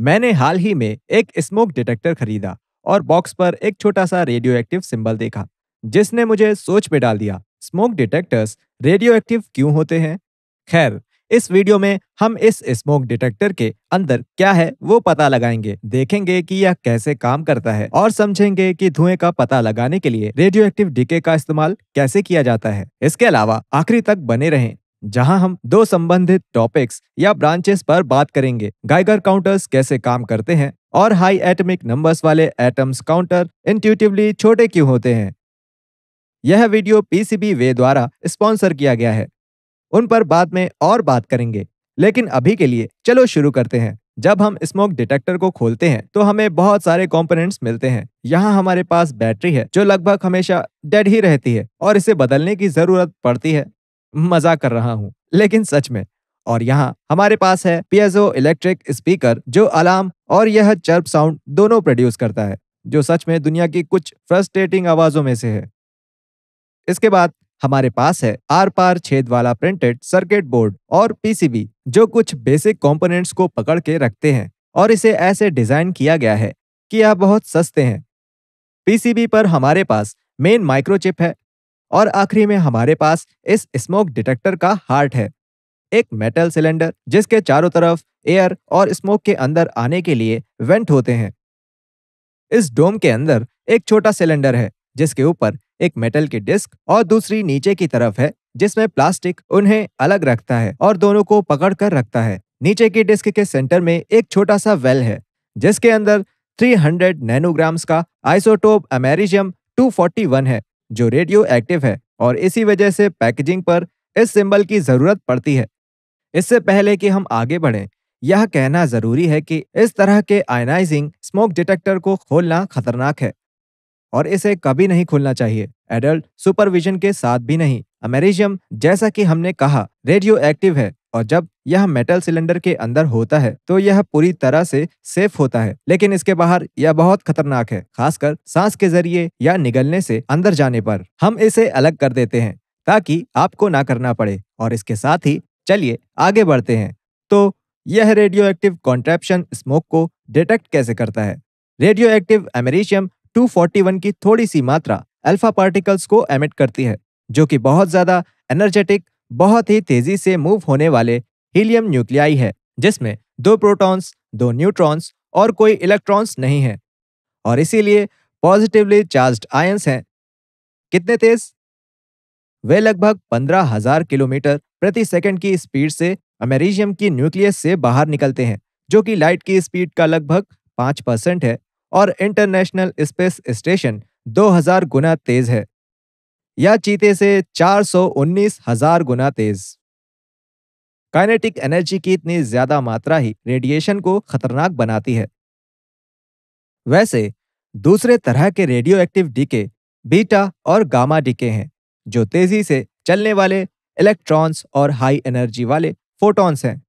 मैंने हाल ही में एक स्मोक डिटेक्टर खरीदा और बॉक्स पर एक छोटा सा रेडियो एक्टिव सिंबल देखा, जिसने मुझे सोच में डाल दिया, स्मोक डिटेक्टर्स रेडियो एक्टिव क्यों होते हैं? खैर, इस वीडियो में हम इस स्मोक डिटेक्टर के अंदर क्या है वो पता लगाएँगे, देखेंगे कि यह कैसे काम करता है और समझेंगे कि धुएँ का पता लगाने के लिए रेडियो एक्टिव डीके का इस्तेमाल कैसे किया जाता है। इसके अलावा आखिरी तक बने रहें। जहाँ हम दो संबंधित टॉपिक्स या ब्रांचेस पर बात करेंगे। गाइगर काउंटर्स कैसे काम करते हैं और हाई एटमिक नंबर्स वाले एटम्स काउंटर इंट्यूटिवली छोटे क्यों होते हैं। यह वीडियो पीसीबी वे द्वारा स्पॉन्सर किया गया है। उन पर बाद में और बात करेंगे। लेकिन अभी के लिए चलो शुरू करते हैं। जब हम स्मोक डिटेक्टर को खोलते हैं तो हमें बहुत सारे कंपोनेंट्स मिलते हैं। यहाँ हमारे पास बैटरी है, जो लगभग हमेशा डेड ही रहती है और इसे बदलने की ज़रूरत पड़ती है। मज़ाक कर रहा हूँ। लेकिन सच में, और यहाँ हमारे पास है पियाजो इलेक्ट्रिक स्पीकर, जो अलार्म और यह चर्प साउंड दोनों प्रोड्यूस करता है, जो सच में दुनिया की कुछ फ्रस्ट्रेटिंग आवाजों में से है। इसके बाद हमारे पास है आर पार छेद वाला प्रिंटेड सर्किट बोर्ड और पीसीबी, जो कुछ बेसिक कंपोनेंट्स को पकड़ के रखते हैं, और इसे ऐसे डिज़ाइन किया गया है कि यह बहुत सस्ते हैं। पीसीबी पर हमारे पास मेन माइक्रोचिप है और आखिरी में हमारे पास इस स्मोक डिटेक्टर का हार्ट है। एक मेटल सिलेंडर जिसके चारों तरफ़ एयर और स्मोक के अंदर आने के लिए वेंट होते हैं। इस डोम के अंदर एक छोटा सिलेंडर है, जिसके ऊपर एक मेटल की डिस्क और दूसरी नीचे की तरफ़ है, जिसमें प्लास्टिक उन्हें अलग रखता है और दोनों को पकड़ कर रखता है। नीचे की डिस्क के सेंटर में एक छोटा सा वेल है, जिसके अंदर 300 नैनोग्राम्स का आइसोटोप अमेरिजियम 241 है। जो रेडियो एक्टिव है और इसी वजह से पैकेजिंग पर इस सिंबल की ज़रूरत पड़ती है। इससे पहले कि हम आगे बढ़ें, यह कहना ज़रूरी है कि इस तरह के आयनाइजिंग स्मोक डिटेक्टर को खोलना खतरनाक है और इसे कभी नहीं खोलना चाहिए। एडल्ट सुपरविजन के साथ भी नहीं अमेरिजियम जैसा कि हमने कहा, रेडियो एक्टिव है। और जब यह मेटल सिलेंडर के अंदर होता है तो यह पूरी तरह से सेफ़ होता है। लेकिन इसके बाहर यह बहुत खतरनाक है, खासकर सांस के ज़रिए या निगलने से अंदर जाने पर। हम इसे अलग कर देते हैं, ताकि आपको ना करना पड़े। और इसके साथ ही, चलिए आगे बढ़ते हैं। तो यह रेडियो एक्टिव कॉन्ट्रेप्शन स्मोक को डिटेक्ट कैसे करता है? रेडियो एक्टिव अमेरिशियम 241 की थोड़ी सी मात्रा अल्फ़ा पार्टिकल्स को एमिट करती है, जो कि बहुत ज़्यादा एनर्जेटिक बहुत ही तेज़ी से मूव होने वाले हीलियम न्यूक्लियाई है, जिसमें दो प्रोटॉन्स दो न्यूट्रॉन्स और कोई इलेक्ट्रॉन्स नहीं है। और इसीलिए पॉजिटिवली चार्ज्ड आयंस हैं। कितने तेज? वे लगभग पंद्रह हज़ार किलोमीटर प्रति सेकंड की स्पीड से अमेरिजियम की न्यूक्लियस से बाहर निकलते हैं, जो कि लाइट की स्पीड का लगभग पाँच परसेंट है और इंटरनेशनल स्पेस स्टेशन 2000 गुना तेज है। या चीते से 419 हज़ार गुना तेज। काइनेटिक एनर्जी की इतनी ज़्यादा मात्रा ही रेडिएशन को खतरनाक बनाती है। वैसे, दूसरे तरह के रेडियो एक्टिव डीके बीटा और गामा डीके हैं, जो तेज़ी से चलने वाले इलेक्ट्रॉन्स और हाई एनर्जी वाले फोटॉन्स हैं।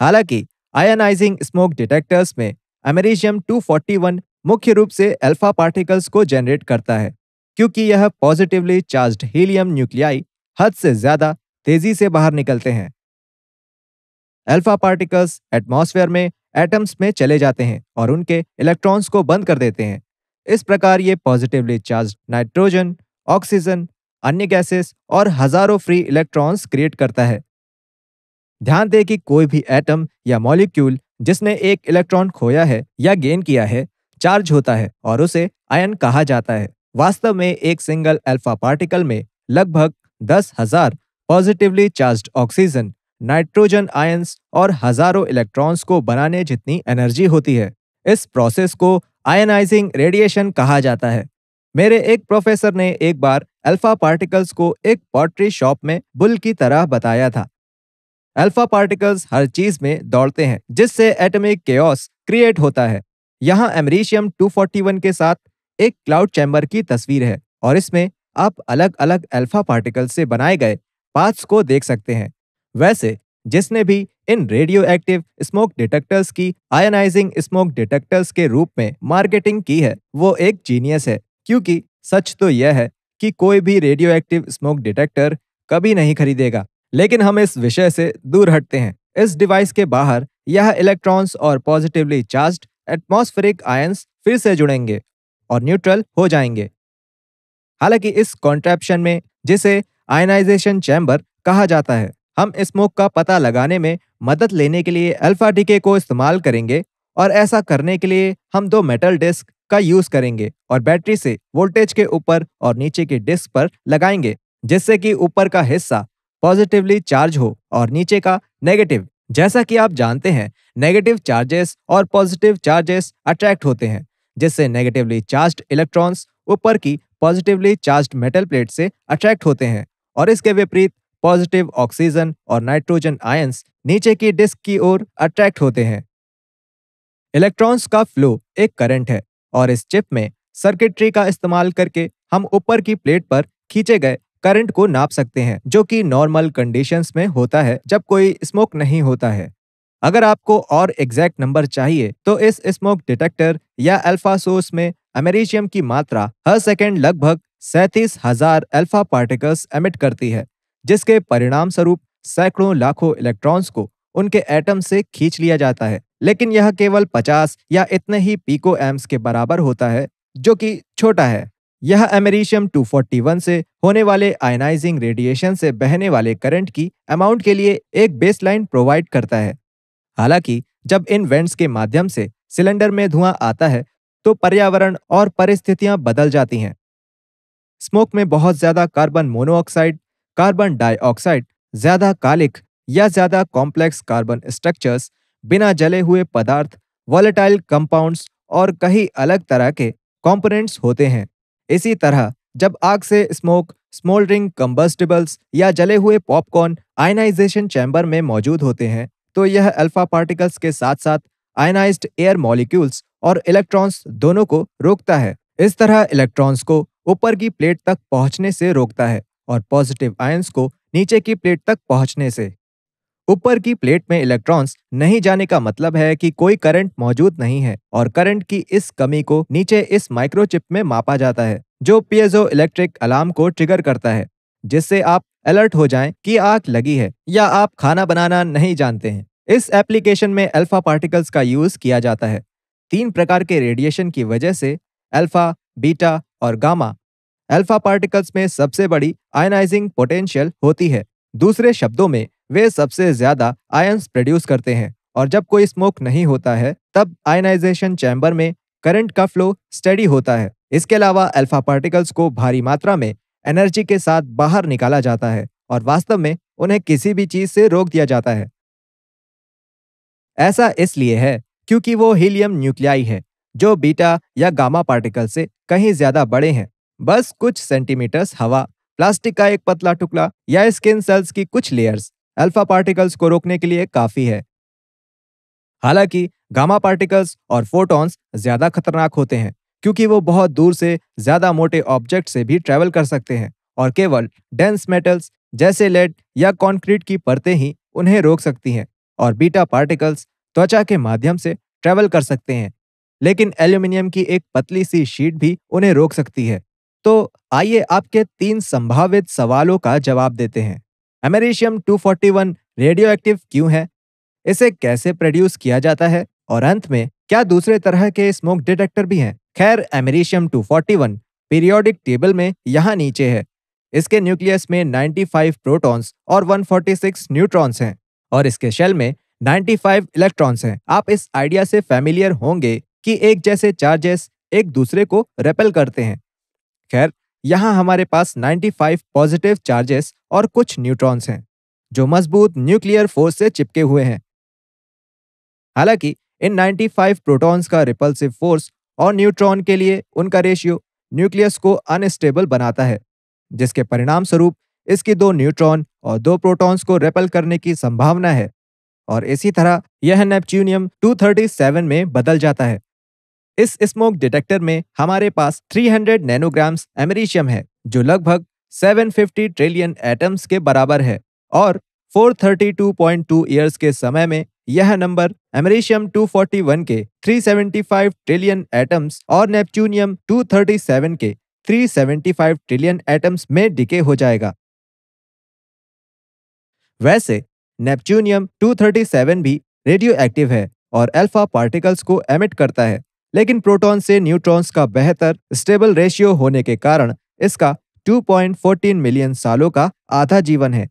हालाँकि आयनाइजिंग स्मोक डिटेक्टर्स में अमेरिशियम 241 मुख्य रूप से अल्फ़ा पार्टिकल्स को जनरेट करता है। क्योंकि यह पॉजिटिवली चार्ज्ड हीलियम न्यूक्लियाई हद से ज़्यादा तेज़ी से बाहर निकलते हैं। अल्फ़ा पार्टिकल्स एटमॉस्फेयर में एटम्स में चले जाते हैं और उनके इलेक्ट्रॉन्स को बंद कर देते हैं। इस प्रकार ये पॉजिटिवली चार्ज नाइट्रोजन ऑक्सीजन अन्य गैसेस और हज़ारों फ्री इलेक्ट्रॉन्स क्रिएट करता है। ध्यान दें कि कोई भी एटम या मॉलिक्यूल जिसने एक इलेक्ट्रॉन खोया है या गेन किया है चार्ज होता है और उसे आयन कहा जाता है। वास्तव में एक सिंगल अल्फ़ा पार्टिकल में लगभग दस हज़ार positively charge oxygen nitrogen ions और हज़ारों इलेक्ट्रॉन्स को बनाने जितनी एनर्जी होती है। इस प्रोसेस को आयनाइजिंग रेडिएशन कहा जाता है। मेरे एक प्रोफेसर ने एक बार अल्फ़ा पार्टिकल्स को एक पॉटरी शॉप में बुल की तरह बताया था। अल्फ़ा पार्टिकल्स हर चीज़ में दौड़ते हैं, जिससे एटॉमिक केओस क्रिएट होता है। यहाँ एमरीशियम 241 के साथ एक क्लाउड चैम्बर की तस्वीर है और इसमें आप अलग अलग अल्फ़ा पार्टिकल से बनाए गए पार्ट्स को देख सकते हैं। वैसे, जिसने भी इन रेडियो एक्टिव स्मोक डिटेक्टर्स की आयनाइजिंग स्मोक डिटेक्टर्स के रूप में मार्केटिंग की है, वो एक जीनियस है, क्योंकि सच तो यह है कि कोई भी रेडियो एक्टिव स्मोक डिटेक्टर कभी नहीं खरीदेगा। लेकिन हम इस विषय से दूर हटते हैं। इस डिवाइस के बाहर यह इलेक्ट्रॉन्स और पॉजिटिवली चार्ज्ड एटमॉस्फेरिक आयंस फिर से जुड़ेंगे। और न्यूट्रल हो जाएँगे। हालाँकि इस कॉन्ट्रैप्शन में, जिसे आयनाइजेशन चैम्बर कहा जाता है, हम स्मोक का पता लगाने में मदद लेने के लिए अल्फ़ा डीके को इस्तेमाल करेंगे और ऐसा करने के लिए हम दो मेटल डिस्क का यूज़ करेंगे और बैटरी से वोल्टेज के ऊपर और नीचे के डिस्क पर लगाएँगे, जिससे कि ऊपर का हिस्सा पॉजिटिवली चार्ज हो और नीचे का नेगेटिव जैसा कि आप जानते हैं नेगेटिव चार्जेस और पॉजिटिव चार्जेस अट्रैक्ट होते हैं। जिससे नेगेटिवली चार्ज्ड इलेक्ट्रॉन्स ऊपर की पॉजिटिवली चार्ज्ड मेटल प्लेट से अट्रैक्ट होते हैं और इसके विपरीत पॉजिटिव ऑक्सीजन और नाइट्रोजन आयंस नीचे की डिस्क की ओर अट्रैक्ट होते हैं। इलेक्ट्रॉन्स का फ्लो एक करंट है और इस चिप में सर्किटरी का इस्तेमाल करके हम ऊपर की प्लेट पर खींचे गए करंट को नाप सकते हैं, जो कि नॉर्मल कंडीशंस में होता है जब कोई स्मोक नहीं होता है। अगर आपको और एग्जैक्ट नंबर चाहिए तो इस स्मोक डिटेक्टर या अल्फ़ा सोर्स में अमेरिशियम की मात्रा हर सेकेंड लगभग सैंतीस हज़ार अल्फ़ा पार्टिकल्स एमिट करती है, जिसके परिणाम स्वरूप सैकड़ों लाखों इलेक्ट्रॉन्स को उनके एटम से खींच लिया जाता है। लेकिन यह केवल 50 या इतने ही पीको एम्स के बराबर होता है, जो कि छोटा है। यह अमेरिशियम 241 से होने वाले आयनाइजिंग रेडिएशन से बहने वाले करंट की अमाउंट के लिए एक बेसलाइन प्रोवाइड करता है। हालाँकि जब इन वेंट्स के माध्यम से सिलेंडर में धुआँ आता है तो पर्यावरण और परिस्थितियाँ बदल जाती हैं। स्मोक में बहुत ज़्यादा कार्बन मोनोऑक्साइड, कार्बन डाइऑक्साइड, ज़्यादा कालिक या ज़्यादा कॉम्प्लेक्स कार्बन स्ट्रक्चर्स, बिना जले हुए पदार्थ, वॉलेटाइल कंपाउंड्स और कई अलग तरह के कंपोनेंट्स होते हैं। इसी तरह जब आग से स्मोक, स्मोल्डरिंग कंबस्टिबल्स या जले हुए पॉपकॉर्न आयनाइजेशन चैम्बर में मौजूद होते हैं तो यह अल्फ़ा पार्टिकल्स के साथ साथ आयनाइज्ड एयर मॉलिक्यूल्स और इलेक्ट्रॉन्स दोनों को रोकता है। इस तरह इलेक्ट्रॉन्स को ऊपर की प्लेट तक पहुँचने से रोकता है और पॉजिटिव आयंस को नीचे की प्लेट तक पहुँचने से। ऊपर की प्लेट में इलेक्ट्रॉन्स नहीं जाने का मतलब है कि कोई करंट मौजूद नहीं है और करंट की इस कमी को नीचे इस माइक्रोचिप में मापा जाता है, जो पीएजो इलेक्ट्रिक अलार्म को ट्रिगर करता है। जिससे आप अलर्ट हो जाएँ कि आग लगी है या आप खाना बनाना नहीं जानते हैं। इस एप्लीकेशन में अल्फ़ा पार्टिकल्स का यूज़ किया जाता है। तीन प्रकार के रेडिएशन की वजह से अल्फ़ा बीटा और गामा अल्फ़ा पार्टिकल्स में सबसे बड़ी आयनाइजिंग पोटेंशियल होती है। दूसरे शब्दों में, वे सबसे ज़्यादा आयंस प्रोड्यूस करते हैं और जब कोई स्मोक नहीं होता है, तब आयनाइजेशन चैम्बर में करंट का फ्लो स्टडी होता है। इसके अलावा अल्फ़ा पार्टिकल्स को भारी मात्रा में एनर्जी के साथ बाहर निकाला जाता है और वास्तव में उन्हें किसी भी चीज़ से रोक दिया जाता है। ऐसा इसलिए है क्योंकि वो हीलियम न्यूक्लियाई है, जो बीटा या गामा पार्टिकल से कहीं ज़्यादा बड़े हैं। बस कुछ सेंटीमीटर्स हवा, प्लास्टिक का एक पतला टुकड़ा या स्किन सेल्स की कुछ लेयर्स अल्फ़ा पार्टिकल्स को रोकने के लिए काफ़ी है। हालाँकि गामा पार्टिकल्स और फोटॉन्स ज़्यादा खतरनाक होते हैं। क्योंकि वो बहुत दूर से ज़्यादा मोटे ऑब्जेक्ट से भी ट्रेवल कर सकते हैं और केवल डेंस मेटल्स जैसे लेड या कंक्रीट की परतें ही उन्हें रोक सकती हैं और बीटा पार्टिकल्स त्वचा के माध्यम से ट्रेवल कर सकते हैं। लेकिन एल्यूमिनियम की एक पतली सी शीट भी उन्हें रोक सकती है। तो आइए आपके तीन संभावित सवालों का जवाब देते हैं। अमेरिशियम 241 रेडियो एक्टिव क्यों है? इसे कैसे प्रोड्यूस किया जाता है? और अंत में क्या दूसरे तरह के स्मोक डिटेक्टर भी हैं? खैर अमेरिशियम 241 पीरियोडिक टेबल में यहाँ नीचे है। इसके न्यूक्लियस में 95 प्रोटॉन्स और 146 न्यूट्रॉन्स हैं। और इसके शेल में 95 इलेक्ट्रॉन्स हैं। आप इस आइडिया से फैमिलियर होंगे कि एक जैसे चार्जेस एक दूसरे को रेपेल करते हैं। खैर, यहाँ हमारे पास 95 पॉजिटिव चार्जेस और कुछ न्यूट्रॉन्स हैं, जो मज़बूत न्यूक्लियर फोर्स से चिपके हुए हैं। हालाँकि इन 95 प्रोटॉन्स का रिपल्सिव फोर्स और न्यूट्रॉन के लिए उनका रेशियो न्यूक्लियस को अनस्टेबल बनाता है, जिसके परिणाम स्वरूप इसकी दो न्यूट्रॉन और दो प्रोटॉन्स को रेपल करने की संभावना है। और इसी तरह यह नेपच्यूनियम 237 में बदल जाता है। इस स्मोक डिटेक्टर में हमारे पास 300 नैनोग्राम्स एमरीशियम है, जो लगभग 750 ट्रिलियन एटम्स के बराबर है और 432.2 इयर्स के समय में यह नंबर एमरीशियम 241 के 375 ट्रिलियन एटम्स और नेपच्यूनियम 237 के 375 ट्रिलियन एटम्स में डिके हो जाएगा। वैसे, नेपच्यूनियम 237 भी रेडियो एक्टिव है और अल्फ़ा पार्टिकल्स को एमिट करता है, लेकिन प्रोटॉन से न्यूट्रॉन्स का बेहतर स्टेबल रेशियो होने के कारण इसका 2.14 मिलियन सालों का आधा जीवन है।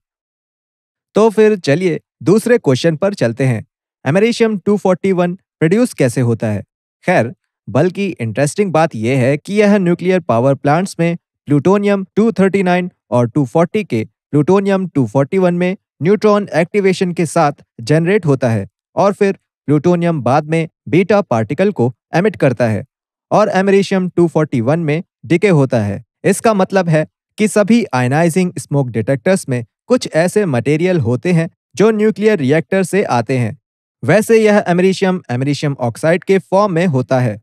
तो फिर चलिए दूसरे क्वेश्चन पर चलते हैं। अमेरिशियम 241 प्रोड्यूस कैसे होता है? खैर बल्कि इंटरेस्टिंग बात यह है कि यह न्यूक्लियर पावर प्लांट्स में प्लूटोनियम 239 और 240 के प्लूटोनियम 241 में न्यूट्रॉन एक्टिवेशन के साथ जनरेट होता है और फिर प्लूटोनियम बाद में बीटा पार्टिकल को एमिट करता है और एमरीशियम 241 में डिके होता है। इसका मतलब है कि सभी आयनाइजिंग स्मोक डिटेक्टर्स में कुछ ऐसे मटेरियल होते हैं जो न्यूक्लियर रिएक्टर से आते हैं। वैसे यह एमरीशियम एमरीशियम ऑक्साइड के फॉर्म में होता है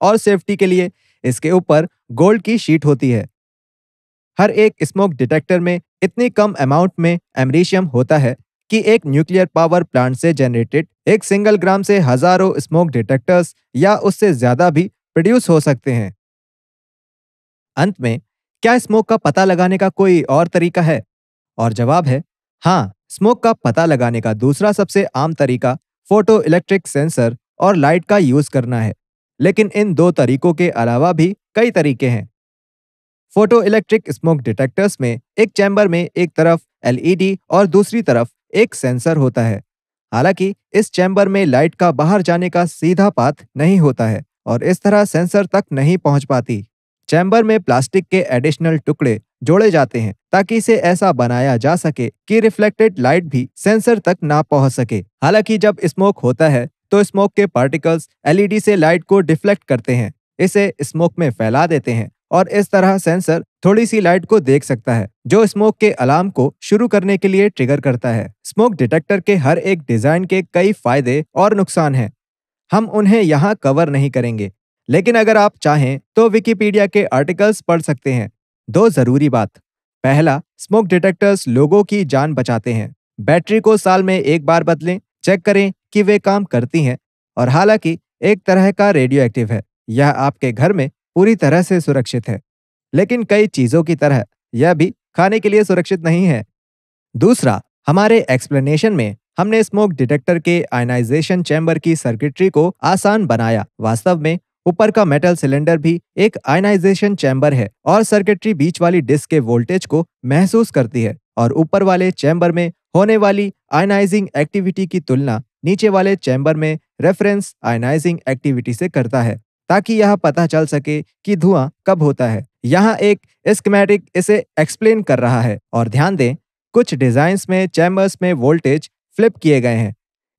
और सेफ्टी के लिए इसके ऊपर गोल्ड की शीट होती है। हर एक स्मोक डिटेक्टर में इतनी कम अमाउंट में एमरीशियम होता है कि एक न्यूक्लियर पावर प्लांट से जनरेटेड एक सिंगल ग्राम से हज़ारों स्मोक डिटेक्टर्स या उससे ज़्यादा भी प्रोड्यूस हो सकते हैं। अंत में, क्या स्मोक का पता लगाने का कोई और तरीका है? और जवाब है हाँ। स्मोक का पता लगाने का दूसरा सबसे आम तरीका फ़ोटो इलेक्ट्रिक सेंसर और लाइट का यूज़ करना है। लेकिन इन दो तरीकों के अलावा भी कई तरीके हैं। फ़ोटो इलेक्ट्रिक स्मोक डिटेक्टर्स में एक चैम्बर में एक तरफ़ एलईडी और दूसरी तरफ़ एक सेंसर होता है। हालाँकि इस चैम्बर में लाइट का बाहर जाने का सीधा पाथ नहीं होता है और इस तरह सेंसर तक नहीं पहुँच पाती। चैम्बर में प्लास्टिक के एडिशनल टुकड़े जोड़े जाते हैं, ताकि इसे ऐसा बनाया जा सके कि रिफ्लेक्टेड लाइट भी सेंसर तक ना पहुँच सके। हालाँकि जब स्मोक होता है तो स्मोक के पार्टिकल्स एलईडी से लाइट को डिफ्लेक्ट करते हैं, इसे स्मोक में फैला देते हैं और इस तरह सेंसर थोड़ी सी लाइट को देख सकता है, जो स्मोक के अलार्म को शुरू करने के लिए ट्रिगर करता है। स्मोक डिटेक्टर के हर एक डिज़ाइन के कई फ़ायदे और नुकसान हैं। हम उन्हें यहाँ कवर नहीं करेंगे, लेकिन अगर आप चाहें तो विकिपीडिया के आर्टिकल्स पढ़ सकते हैं। दो ज़रूरी बात। पहला स्मोक डिटेक्टर्स लोगों की जान बचाते हैं। बैटरी को साल में एक बार बदलें, चेक करें कि वे काम करती हैं। और हालाँकि, एक तरह का रेडियो एक्टिव है। यह आपके घर में पूरी तरह से सुरक्षित है। लेकिन कई चीज़ों की तरह, यह भी खाने के लिए सुरक्षित नहीं है। दूसरा, हमारे एक्सप्लेनेशन में हमने स्मोक डिटेक्टर के आयनाइजेशन चैम्बर की सर्किटरी को आसान बनाया। वास्तव में ऊपर का मेटल सिलेंडर भी एक आयनाइजेशन चैम्बर है और सर्किटरी बीच वाली डिस्क के वोल्टेज को महसूस करती है और ऊपर वाले चैम्बर में होने वाली आयनाइजिंग एक्टिविटी की तुलना नीचे वाले चैम्बर में रेफरेंस आयनाइजिंग एक्टिविटी से करता है, ताकि यह पता चल सके कि धुआँ कब होता है। यहाँ एक स्कीमेटिक इसे एक्सप्लेन कर रहा है और ध्यान दें, कुछ डिज़ाइन में चैम्बर्स में वोल्टेज फ्लिप किए गए हैं।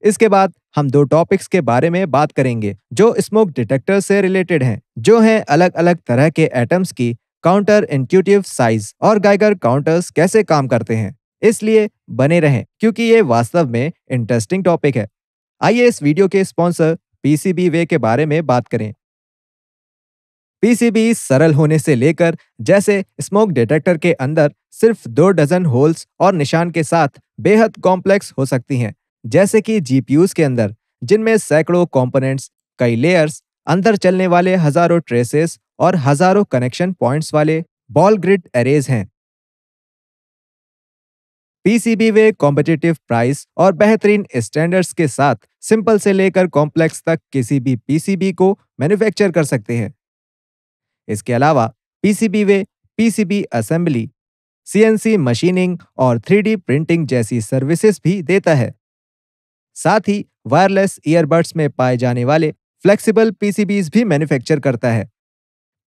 इसके बाद हम दो टॉपिक्स के बारे में बात करेंगे, जो स्मोक डिटेक्टर से रिलेटेड हैं, जो हैं अलग अलग तरह के एटम्स की काउंटर इंट्यूटिव साइज़ और गाइगर काउंटर्स कैसे काम करते हैं। इसलिए बने रहें, क्योंकि ये वास्तव में इंटरेस्टिंग टॉपिक है। आइए इस वीडियो के स्पॉन्सर पीसीबी वे के बारे में बात करें। पीसीबी सरल होने से लेकर, जैसे स्मोक डिटेक्टर के अंदर सिर्फ़ दो डजन होल्स और निशान के साथ बेहद कॉम्प्लेक्स हो सकती हैं। जैसे कि जीपीयूज के अंदर, जिनमें सैकड़ों कंपोनेंट्स कई लेयर्स अंदर चलने वाले हज़ारों ट्रेसेस और हज़ारों कनेक्शन पॉइंट्स वाले बॉल ग्रिड एरेज हैं। पीसीबी वे कॉम्पिटिटिव प्राइस और बेहतरीन स्टैंडर्ड्स के साथ सिंपल से लेकर कॉम्प्लेक्स तक किसी भी पीसीबी को मैन्युफैक्चर कर सकते हैं। इसके अलावा PCBWay PCB assembly CNC machining और थ्री प्रिंटिंग जैसी सर्विसेज़ भी देता है। साथ ही वायरलेस ईयरबड्स में पाए जाने वाले फ्लेक्सिबल पीसीबीज भी मैन्युफैक्चर करता है।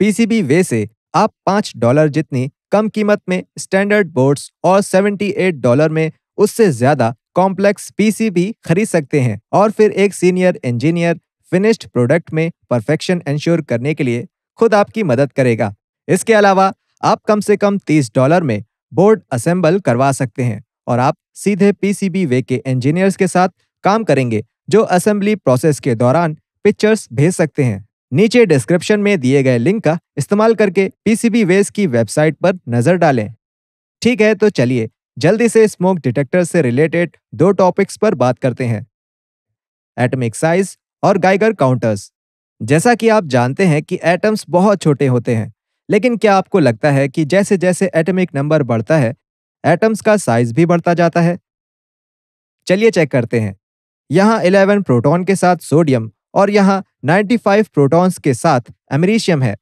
पीसीबी वे से आप पाँच डॉलर जितनी कम कीमत में स्टैंडर्ड बोर्ड्स और 78 डॉलर में उससे ज़्यादा कॉम्प्लेक्स पीसीबी खरीद सकते हैं और फिर एक सीनियर इंजीनियर फिनिश्ड प्रोडक्ट में परफेक्शन इंश्योर करने के लिए खुद आपकी मदद करेगा। इसके अलावा आप कम से कम 30 डॉलर में बोर्ड असेंबल करवा सकते हैं और आप सीधे पीसीबी वे के इंजीनियर्स के साथ काम करेंगे, जो असेंबली प्रोसेस के दौरान पिक्चर्स भेज सकते हैं। नीचे डिस्क्रिप्शन में दिए गए लिंक का इस्तेमाल करके पीसीबी वेस की वेबसाइट पर नज़र डालें। ठीक है तो चलिए जल्दी से स्मोक डिटेक्टर से रिलेटेड दो टॉपिक्स पर बात करते हैं। एटमिक साइज़ और गाइगर काउंटर्स। जैसा कि आप जानते हैं कि एटम्स बहुत छोटे होते हैं, लेकिन क्या आपको लगता है कि जैसे जैसे एटमिक नंबर बढ़ता है, एटम्स का साइज़ भी बढ़ता जाता है? चलिए चेक करते हैं। यहाँ 11 प्रोटॉन के साथ सोडियम और यहाँ 95 प्रोटॉन्स के साथ एमरीशियम है।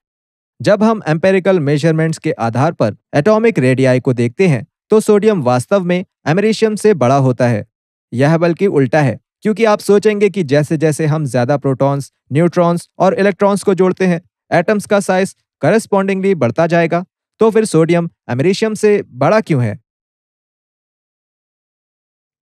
जब हम एम्पेरिकल मेजरमेंट्स के आधार पर एटॉमिक रेडियाई को देखते हैं तो सोडियम वास्तव में एमरीशियम से बड़ा होता है। यह बल्कि उल्टा है, क्योंकि आप सोचेंगे कि जैसे जैसे हम ज़्यादा प्रोटॉन्स न्यूट्रॉन्स और इलेक्ट्रॉन्स को जोड़ते हैं एटम्स का साइज़ करस्पॉन्डिंगली बढ़ता जाएगा तो फिर सोडियम अमेरिशियम से बड़ा क्यों है?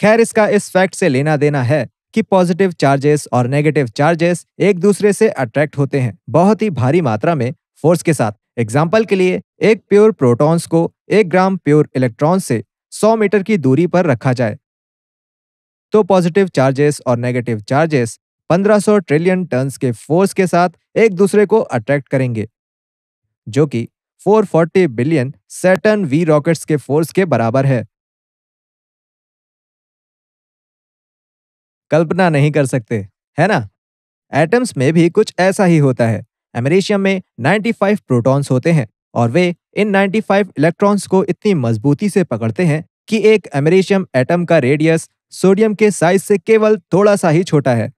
खैर, इसका इस फैक्ट से लेना देना है कि पॉजिटिव चार्जेस और नेगेटिव चार्जेस एक दूसरे से अट्रैक्ट होते हैं, बहुत ही भारी मात्रा में फोर्स के साथ। एग्ज़ाम्पल के लिए, एक प्योर प्रोटॉन्स को एक ग्राम प्योर इलेक्ट्रॉन से 100 मीटर की दूरी पर रखा जाए। तो पॉजिटिव चार्जेस और नेगेटिव चार्जेस 1500 ट्रिलियन टन्स के फोर्स के साथ एक दूसरे को अट्रैक्ट करेंगे, जो कि 440 बिलियन सैटर्न वी रॉकेट्स के फोर्स के बराबर है। कल्पना नहीं कर सकते, है ना? एटम्स में भी कुछ ऐसा ही होता है। अमेरिशियम में 95 प्रोटॉन्स होते हैं और वे इन 95 इलेक्ट्रॉन्स को इतनी मजबूती से पकड़ते हैं कि एक अमेरिशियम एटम का रेडियस सोडियम के साइज़ से केवल थोड़ा सा ही छोटा है।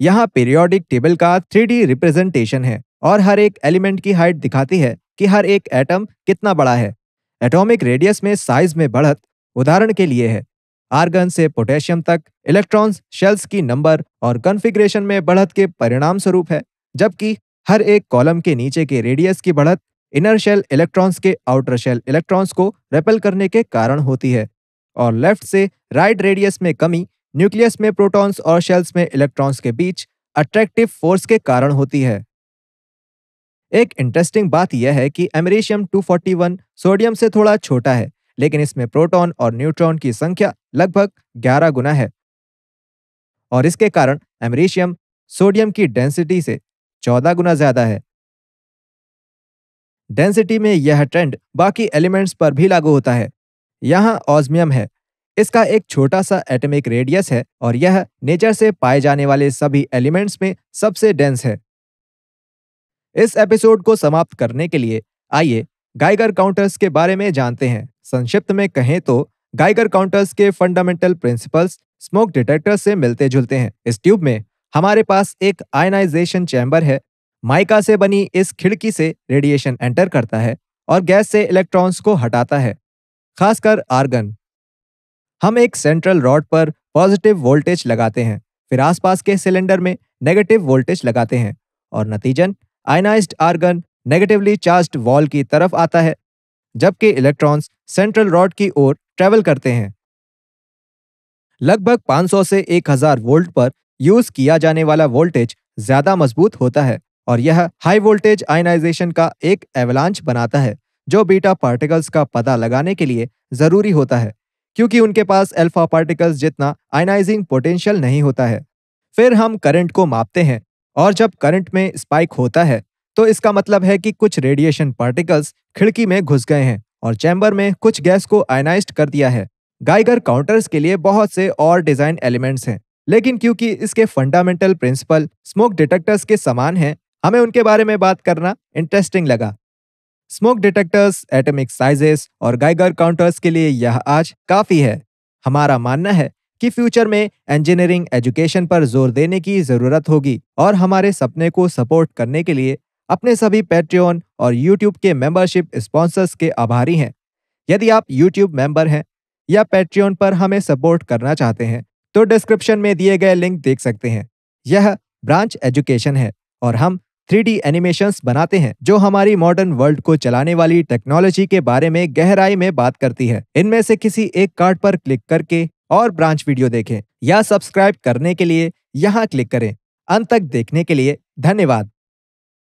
यहाँ पीरियोडिक टेबल का थ्री रिप्रेजेंटेशन है और हर एक एलिमेंट की हाइट दिखाती है कि हर एक एटम कितना बड़ा है। एटॉमिक रेडियस में साइज़ में बढ़त उदाहरण के लिए है। आर्गन से पोटेशियम तक, इलेक्ट्रॉन्स, शेल्स की नंबर और कॉन्फ़िगरेशन में बढ़त के परिणाम स्वरूप है, जबकि हर एक कॉलम के नीचे के रेडियस की बढ़त इनर शेल इलेक्ट्रॉन्स के आउटर शेल इलेक्ट्रॉन्स को रेपल करने के कारण होती है, और लेफ़्ट से राइट रेडियस में कमी न्यूक्लियस में प्रोटॉन्स और शेल्स में इलेक्ट्रॉन्स के बीच अट्रैक्टिव फोर्स के कारण होती है। एक इंटरेस्टिंग बात यह है कि एमरेशियम 241 सोडियम से थोड़ा छोटा है लेकिन इसमें प्रोटॉन और न्यूट्रॉन की संख्या लगभग 11 गुना है। और इसके कारण एमरेशियम सोडियम की डेंसिटी से 14 गुना ज़्यादा है। डेंसिटी में यह ट्रेंड बाकी एलिमेंट्स पर भी लागू होता है। यहाँ ऑजमियम है। इसका एक छोटा सा एटमिक रेडियस है और यह नेचर से पाए जाने वाले सभी एलिमेंट्स में सबसे डेंस है। इस एपिसोड को समाप्त करने के लिए आइए गाइगर काउंटर्स के बारे में जानते हैं। संक्षिप्त में कहें तो गाइगर काउंटर्स के फंडामेंटल प्रिंसिपल्स स्मोक डिटेक्टर से मिलते जुलते हैं। इस ट्यूब में हमारे पास एक आयनाइजेशन चैम्बर है। माइका से बनी इस खिड़की से रेडिएशन एंटर करता है और गैस से इलेक्ट्रॉन्स को हटाता है। खासकर आर्गन हम एक सेंट्रल रॉड पर पॉजिटिव वोल्टेज लगाते हैं। फिर आसपास के सिलेंडर में नेगेटिव वोल्टेज लगाते हैं और नतीजन ionised argon negatively charged wall की तरफ़ आता है, जबकि इलेक्ट्रॉन्स सेंट्रल रॉड की ओर ट्रेवल करते हैं। लगभग 500 से 1000 वोल्ट पर यूज़ किया जाने वाला वोल्टेज ज़्यादा मज़बूत होता है और यह हाई वोल्टेज आयनाइजेशन का एक एवलांच बनाता है, जो बीटा पार्टिकल्स का पता लगाने के लिए ज़रूरी होता है, क्योंकि उनके पास अल्फ़ा पार्टिकल्स जितना आयनाइजिंग पोटेंशियल नहीं होता है। फिर हम करंट को मापते हैं और जब करंट में स्पाइक होता है तो इसका मतलब है कि कुछ रेडिएशन पार्टिकल्स खिड़की में घुस गए हैं और चैम्बर में कुछ गैस को आयनाइज्ड कर दिया है। गाइगर काउंटर्स के लिए बहुत से और डिज़ाइन एलिमेंट्स हैं। लेकिन क्योंकि इसके फंडामेंटल प्रिंसिपल स्मोक डिटेक्टर्स के समान हैं, हमें उनके बारे में बात करना इंटरेस्टिंग लगा। स्मोक डिटेक्टर्स एटॉमिक साइजेस और गाइगर काउंटर्स के लिए यह आज काफ़ी है। हमारा मानना है कि फ्यूचर में इंजीनियरिंग एजुकेशन पर ज़ोर देने की ज़रूरत होगी और हमारे सपने को सपोर्ट करने के लिए अपने सभी पैट्रियन और यूट्यूब के मेंबरशिप स्पॉन्सर्स के आभारी हैं। यदि आप यूट्यूब मेंबर हैं या पैट्रियन पर हमें सपोर्ट करना चाहते हैं तो डिस्क्रिप्शन में दिए गए लिंक देख सकते हैं। यह ब्रांच एजुकेशन है और हम थ्री डी एनिमेशंस बनाते हैं, जो हमारी मॉडर्न वर्ल्ड को चलाने वाली टेक्नोलॉजी के बारे में गहराई में बात करती है। इनमें से किसी एक कार्ड पर क्लिक करके और ब्रांच वीडियो देखें या सब्सक्राइब करने के लिए यहाँ क्लिक करें। अंत तक देखने के लिए धन्यवाद।